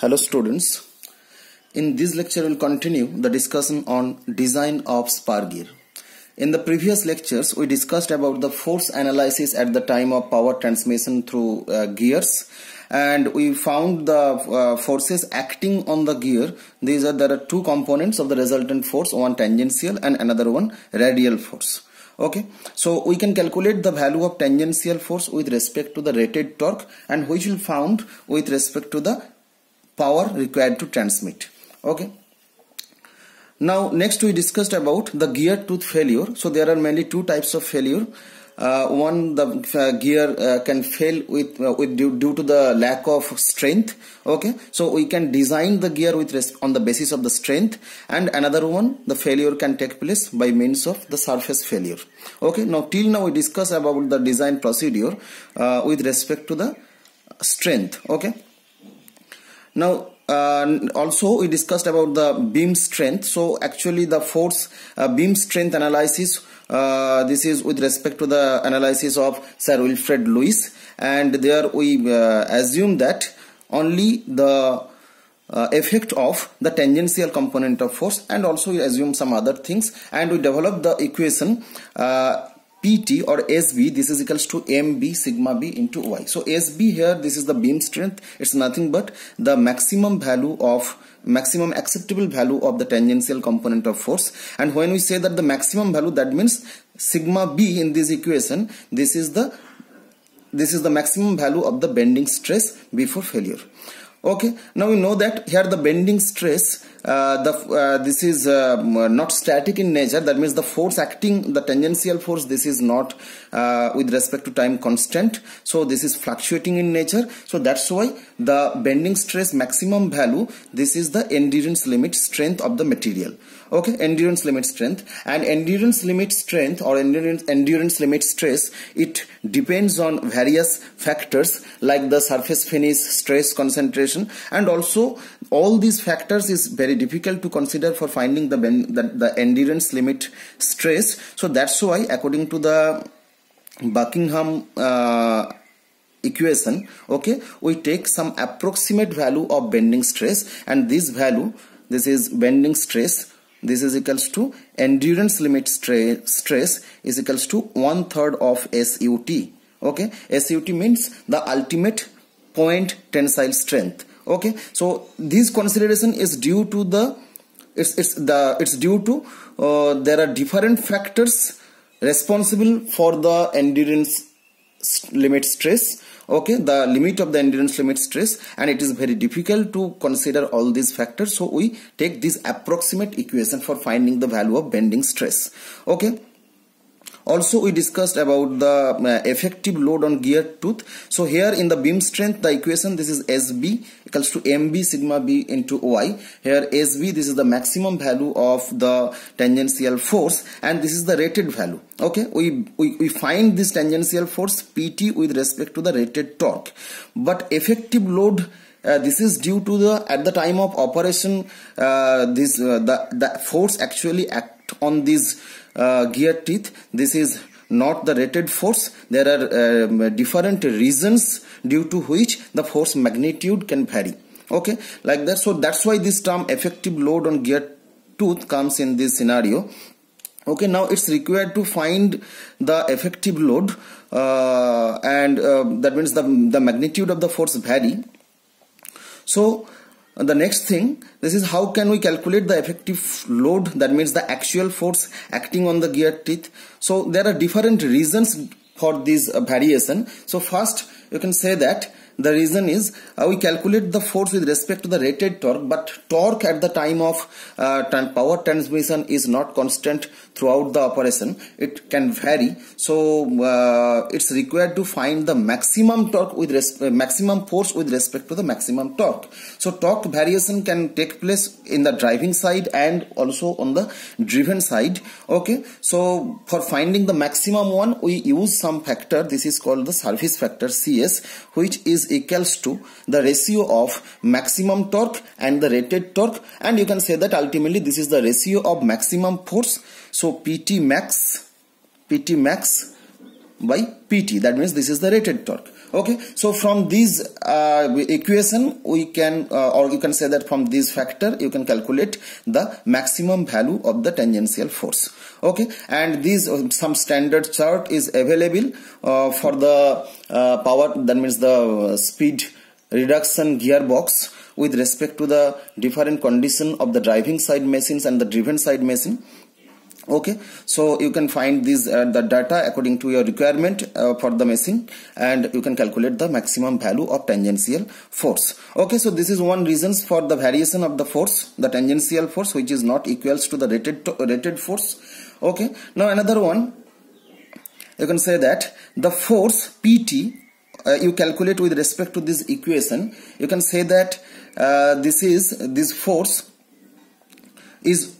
Hello students. In this lecture we'll continue the discussion on design of spur gear. In the previous lectures we discussed about the force analysis at the time of power transmission through uh, gears and we found the uh, forces acting on the gear. These are there are two components of the resultant force one tangential and another one radial force okay so we can calculate the value of tangential force with respect to the rated torque and which will found with respect to the power required to transmit. Okay. Now next we discussed about the gear tooth failure. So there are mainly two types of failure. Uh, one the uh, gear uh, can fail with, uh, with due, due, to the lack of strength. Okay. So we can design the gear with on the basis of the strength. And another one the failure can take place by means of the surface failure. Okay. Now till now we discuss about the design procedure uh, with respect to the strength. Okay now uh, also we discussed about the beam strength. So actually the force uh, beam strength analysis uh, this is with respect to the analysis of Sir Wilfred Lewis. And there we uh, assume that only the uh, effect of the tangential component of force and also we assume some other things. And we develop the equation uh, PT or SB this is equals to MB sigma B into Y. So SB here this is the beam strength. It's nothing but the maximum value of maximum acceptable value of the tangential component of force. And when we say that the maximum value that means sigma B in this equation this is the this is the maximum value of the bending stress before failure okay now we know that here the bending stress uh, the uh, this is uh, not static in nature. That means the force acting the tangential force this is not uh, with respect to time constant. So this is fluctuating in nature. So that's why the bending stress maximum value this is the endurance limit strength of the material okay endurance limit strength. And endurance limit strength or endurance endurance limit stress it depends on various factors like the surface finish stress concentration. And also all these factors is very difficult to consider for finding the the, the endurance limit stress. So that's why according to the buckingham uh, equation okay we take some approximate value of bending stress. And this value this is bending stress this is equals to endurance limit stress is equals to one third of SUT okay? SUT means the ultimate point tensile strength. Okay? So this consideration is due to the it's it's the it's due to uh, there are different factors responsible for the endurance limit stress okay? The limit of the endurance limit stress and it is very difficult to consider all these factors. So we take this approximate equation for finding the value of bending stress okay also we discussed about the uh, effective load on gear tooth. So here in the beam strength the equation this is sb equals to mb sigma b into y. Here sb this is the maximum value of the tangential force and this is the rated value. Okay? We, we we find this tangential force pt with respect to the rated torque. But effective load uh, this is due to the at the time of operation uh, this uh, the the force actually act on these uh, gear teeth. This is not the rated force. There are um, different reasons due to which the force magnitude can vary. Okay? Like that. So that's why this term effective load on gear tooth comes in this scenario. Okay? Now it's required to find the effective load uh, and uh, that means the the magnitude of the force vary. So the next thing this is how can we calculate the effective load? That means the actual force acting on the gear teeth. So there are different reasons for this uh, variation. So first you can say that the reason is uh, we calculate the force with respect to the rated torque but torque at the time of uh, power transmission is not constant throughout the operation it can vary. So uh, it's required to find the maximum torque with uh, maximum force with respect to the maximum torque. So torque variation can take place in the driving side and also on the driven side okay? So for finding the maximum one we use some factor. This is called the service factor cs which is equals to the ratio of maximum torque and the rated torque. And you can say that ultimately this is the ratio of maximum force. So pt max pt max by pt that means this is the rated torque. Okay so from this uh, equation we can uh, or you can say that from this factor you can calculate the maximum value of the tangential force. Okay and these uh, some standard chart is available uh, for the uh, power that means the speed reduction gearbox with respect to the different condition of the driving side machines and the driven side machine okay. So you can find these uh, the data according to your requirement uh, for the machine and you can calculate the maximum value of tangential force. Okay so this is one reasons for the variation of the force the tangential force which is not equals to the rated to, rated force. Okay. Now another one you can say that the force pt uh, you calculate with respect to this equation. You can say that uh, this is this force is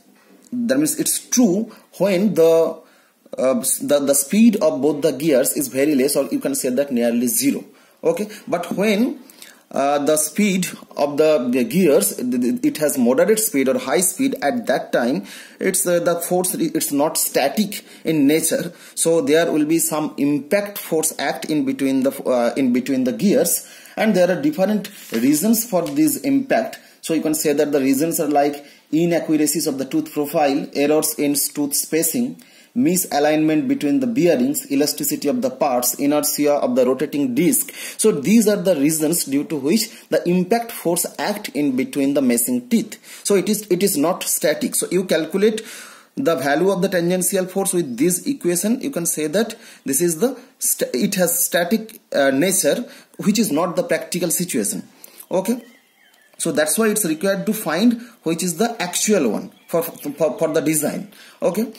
that means it's true when the uh, the, the speed of both the gears is very less or you can say that nearly zero. Okay? But when uh, the speed of the, gears it has moderate speed or high speed at that time it's uh, the force it's not static in nature. So there will be some impact force act in between the uh, in between the gears and there are different reasons for this impact. So you can say that the reasons are like inaccuracies of the tooth profile, errors in tooth spacing, misalignment between the bearings, elasticity of the parts, inertia of the rotating disc. So these are the reasons due to which the impact force act in between the meshing teeth. So it is it is not static. So you calculate the value of the tangential force with this equation you can say that this is the it has static uh, nature which is not the practical situation okay so that's why it's required to find which is the actual one for, for, for the design. Okay.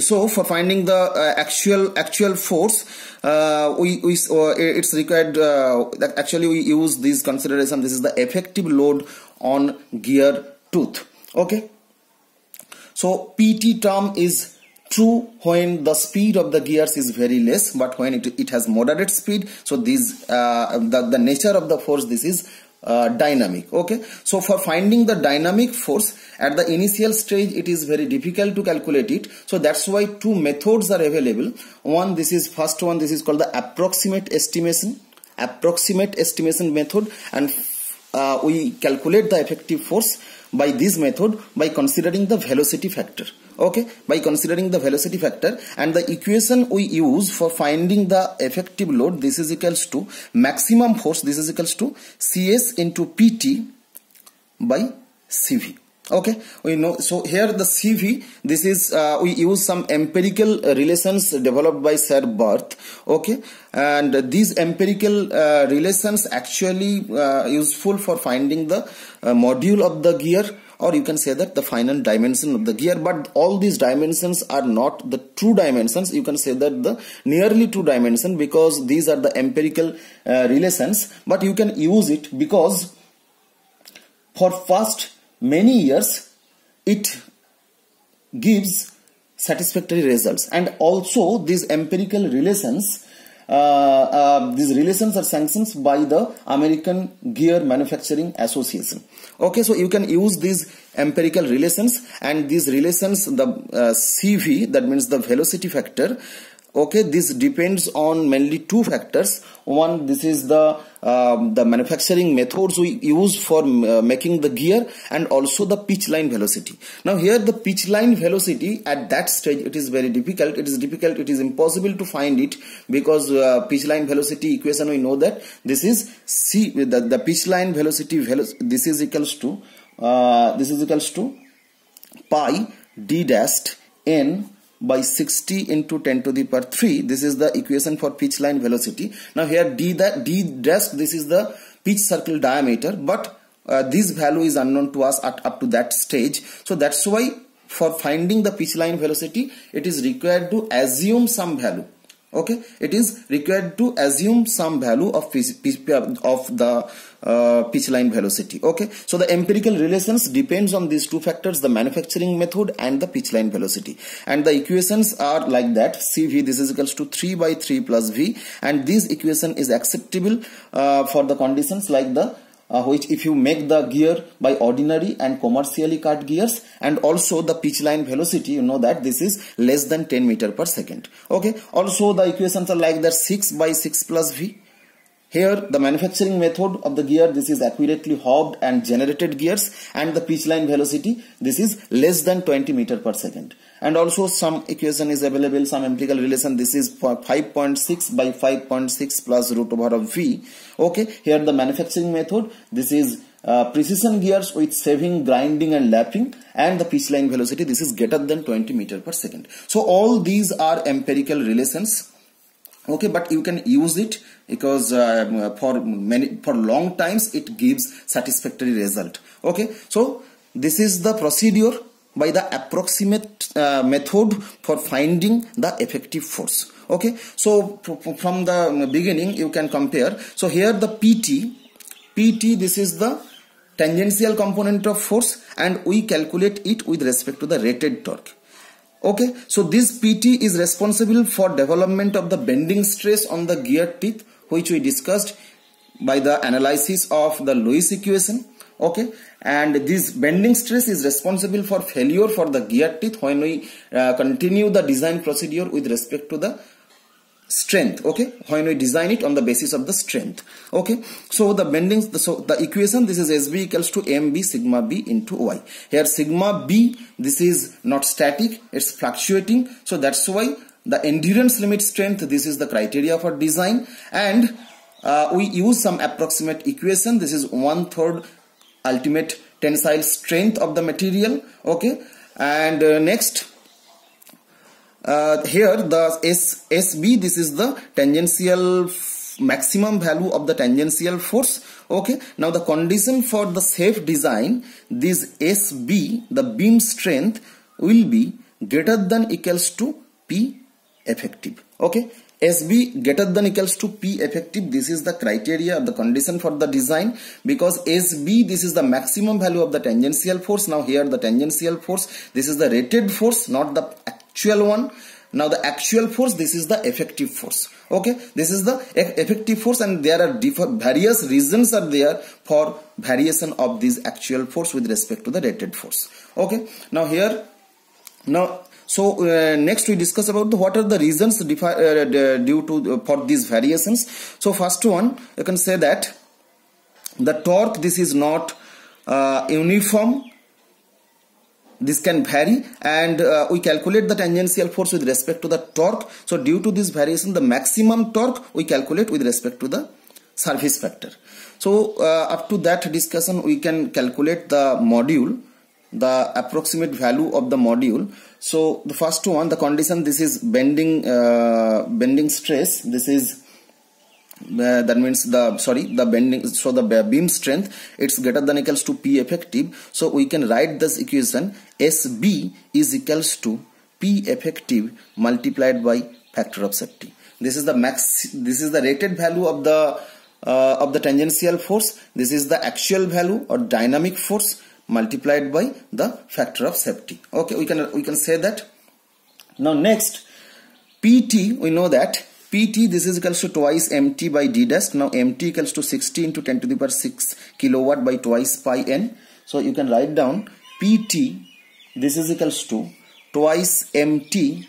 So for finding the uh, actual actual force, uh, we, we uh, it's required uh, that actually we use this consideration. This is the effective load on gear tooth. Okay. So PT term is true when the speed of the gears is very less but when it, it has moderate speed so this uh, the, the nature of the force this is uh, dynamic okay so for finding the dynamic force at the initial stage it is very difficult to calculate it so that's why two methods are available one this is first one this is called the approximate estimation approximate estimation method and uh, we calculate the effective force by this method by considering the velocity factor okay? By considering the velocity factor and the equation we use for finding the effective load this is equals to maximum force this is equals to cs into pt by cv okay? We know so here the cv this is uh, we use some empirical relations developed by sir barth. Okay? And these empirical uh, relations actually uh, useful for finding the uh, module of the gear or you can say that the final dimension of the gear. But all these dimensions are not the true dimensions. You can say that the nearly two dimension because these are the empirical uh, relations. But you can use it because for first many years it gives satisfactory results. And also these empirical relations uh, uh, these relations are sanctioned by the American Gear Manufacturing Association. Okay, so you can use these empirical relations and these relations, the uh, CV, that means the velocity factor, okay this depends on mainly two factors. One this is the um, the manufacturing methods we use for uh, making the gear and also the pitch line velocity. Now here the pitch line velocity at that stage it is very difficult. It is difficult it is impossible to find it because uh, pitch line velocity equation we know that. This is c the, the pitch line velocity velo this is equals to uh, this is equals to pi d dashed n by 60 into 10 to the power 3 this is the equation for pitch line velocity. Now here d that d dash this is the pitch circle diameter but uh, this value is unknown to us at up to that stage. So that's why for finding the pitch line velocity it is required to assume some value okay? It is required to assume some value of pitch, of the uh, pitch line velocity. Okay? So the empirical relations depends on these two factors the manufacturing method and the pitch line velocity. And the equations are like that. Cv this is equals to 3 by 3 plus v. And this equation is acceptable uh, for the conditions like the uh, which if you make the gear by ordinary and commercially cut gears and also the pitch line velocity you know that this is less than 10 meter per second. Okay? Also the equations are like that 6 by 6 plus v here the manufacturing method of the gear this is accurately hobbed and generated gears and the pitch line velocity this is less than 20 meter per second. And also some equation is available some empirical relation this is 5.6 by 5.6 plus root over of v. Okay here the manufacturing method this is uh, precision gears with shaving grinding and lapping and the pitch line velocity this is greater than 20 meter per second. So all these are empirical relations okay but you can use it because uh, for many for long times it gives satisfactory result. Okay so this is the procedure by the approximate uh, method for finding the effective force. Okay so from the beginning you can compare. So here the pt pt this is the tangential component of force and we calculate it with respect to the rated torque okay so this pt is responsible for development of the bending stress on the gear teeth which we discussed by the analysis of the lewis equation. Okay and this bending stress is responsible for failure for the gear teeth when we uh, continue the design procedure with respect to the strength okay? When we design it on the basis of the strength okay? So the bending so the equation this is sb equals to mb sigma b into y. Here sigma b this is not static it's fluctuating. So that's why the endurance limit strength this is the criteria for design. And uh, we use some approximate equation. This is one third ultimate tensile strength of the material okay? And uh, next uh, here the S, SB this is the tangential maximum value of the tangential force. Okay. Now the condition for the safe design this SB the beam strength will be greater than equals to P effective. Okay. SB greater than equals to P effective. This is the criteria the condition for the design. Because SB this is the maximum value of the tangential force. Now here the tangential force this is the rated force not the actual one. Now the actual force this is the effective force. Okay? This is the effective force and there are various reasons are there for variation of this actual force with respect to the rated force. Okay? Now here now so uh, next we discuss about the, what are the reasons uh, due to uh, for these variations. So first one you can say that the torque this is not uh, uniform this can vary and uh, we calculate the tangential force with respect to the torque. So due to this variation the maximum torque we calculate with respect to the service factor. So uh, up to that discussion we can calculate the module the approximate value of the module. So the first one the condition this is bending uh, bending stress. This is uh, that means the sorry the bending so the beam strength it's greater than equals to p effective. So we can write this equation sb is equals to p effective multiplied by factor of safety. This is the max this is the rated value of the uh, of the tangential force. This is the actual value or dynamic force multiplied by the factor of safety. Okay we can we can say that. Now next pt we know that PT this is equals to twice MT by D dash. Now MT equals to 60 into 10 to the power 6 kilowatt by twice pi n. So you can write down PT this is equals to twice MT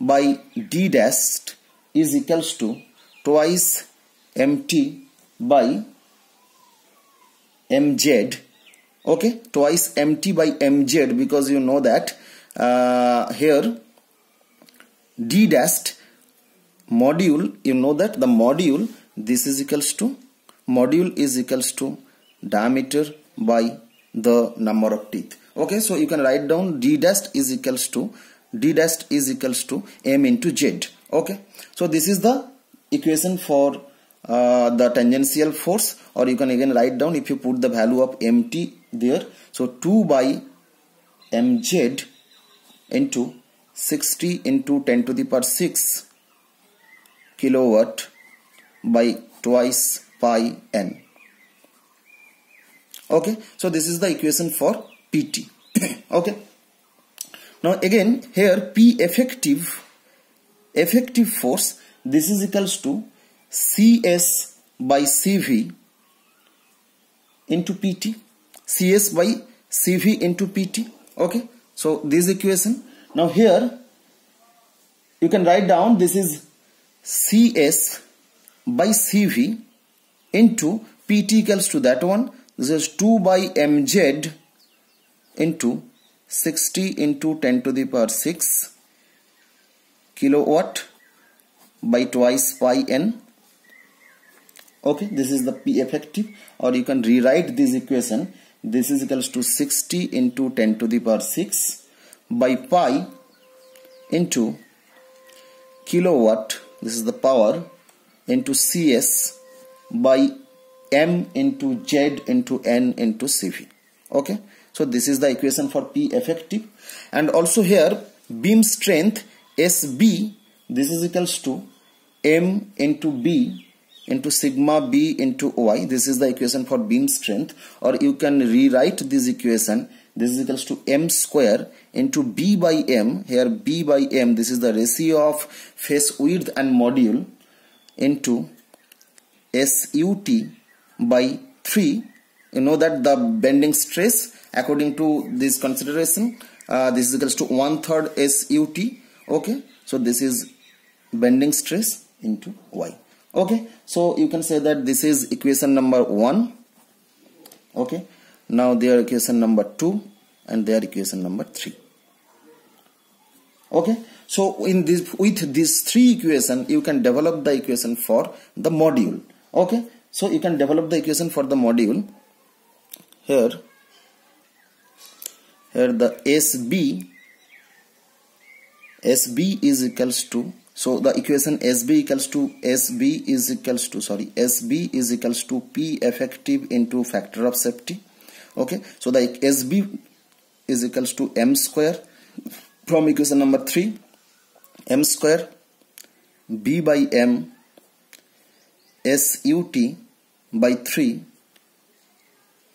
by D dash is equals to twice MT by MZ okay twice MT by MZ because you know that uh, here D dash module you know that the module this is equals to module is equals to diameter by the number of teeth. Okay so you can write down d dash is equals to d dash is equals to m into z. Okay so this is the equation for uh, the tangential force or you can again write down if you put the value of mt there. So 2 by mz into 60 into 10 to the power 6 kilowatt by twice pi n. Okay so this is the equation for pt okay. Now again here p effective effective force this is equals to cs by cv into pt cs by cv into pt okay so this equation. Now here you can write down this is CS by CV into pt equals to that one. This is 2 by mz into 60 into 10 to the power 6 kilowatt by twice pi n. Okay this is the p effective. Or you can rewrite this equation. This is equals to 60 into 10 to the power 6 by pi into kilowatt this is the power into cs by m into z into n into cv okay? So this is the equation for p effective. And also here beam strength sb this is equals to m into b into sigma b into y. This is the equation for beam strength. Or you can rewrite this equation this is equals to m square into b by m. Here b by m this is the ratio of face width and module into SUT by 3 you know that the bending stress according to this consideration uh, this is equals to one third SUT okay so this is bending stress into y. Okay so you can say that this is equation number 1 okay now their equation number 2 and their equation number 3 okay? So in this with these three equation you can develop the equation for the module. Okay? So you can develop the equation for the module. Here here the SB SB is equals to so the equation SB equals to SB is equals to sorry SB is equals to P effective into factor of safety okay? So the SB is equals to M square. From equation number 3 m square b by m sut by 3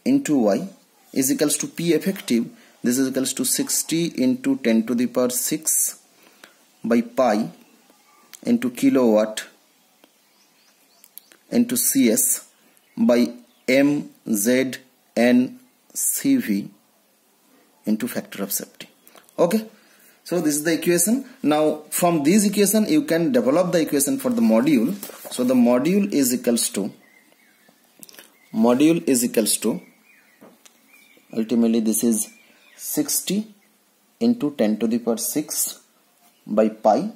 into y is equals to p effective. This is equals to 60 into 10 to the power 6 by pi into kilowatt into cs by m z n cv into factor of safety. Okay? So this is the equation. Now from this equation you can develop the equation for the module. So the module is equals to module is equals to ultimately this is 60 into 10 to the power 6 by pi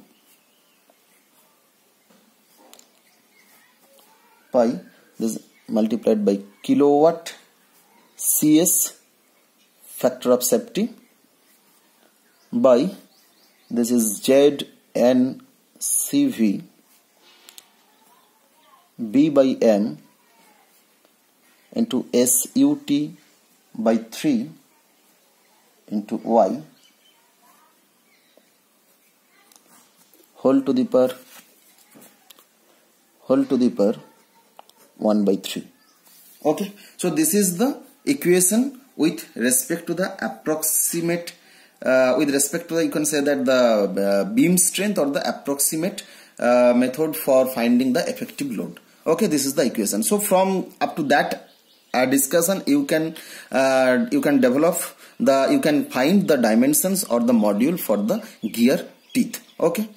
pi this multiplied by kilowatt cs factor of safety by this is ZNCV B by M into SUT by 3 into Y whole to the power whole to the power 1 by 3 okay so this is the equation with respect to the approximate uh, with respect to the, you can say that the uh, beam strength or the approximate uh, method for finding the effective load. Okay this is the equation. So from up to that uh, discussion you can you can develop the you can find the dimensions or the module for the gear teeth. Okay